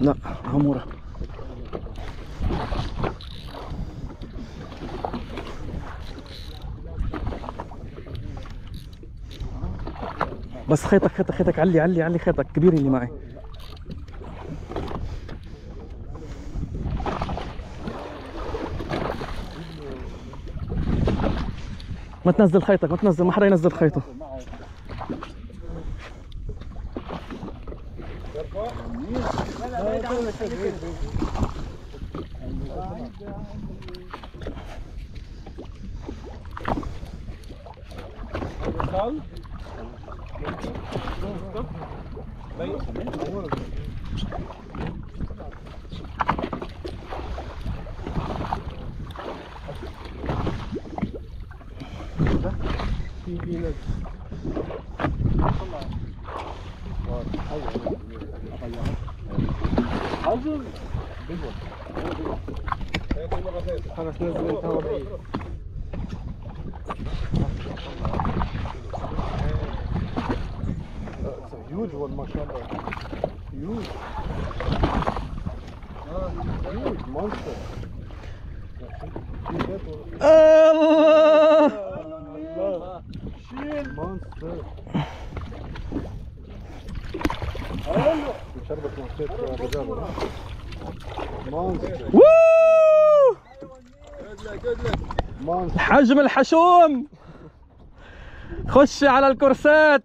На, Амура. بس خيطك خيطك خيطك علي علي علي خيطك كبير اللي معي. ما تنزل خيطك ما تنزل ما حدا ينزل خيطه. 비비는 아주 매워. 하나 쓰는 사람이 huge one ما شاء الله huge huge monster الله شربت يا رجال ووو حجم الحشوم خش على الكرسات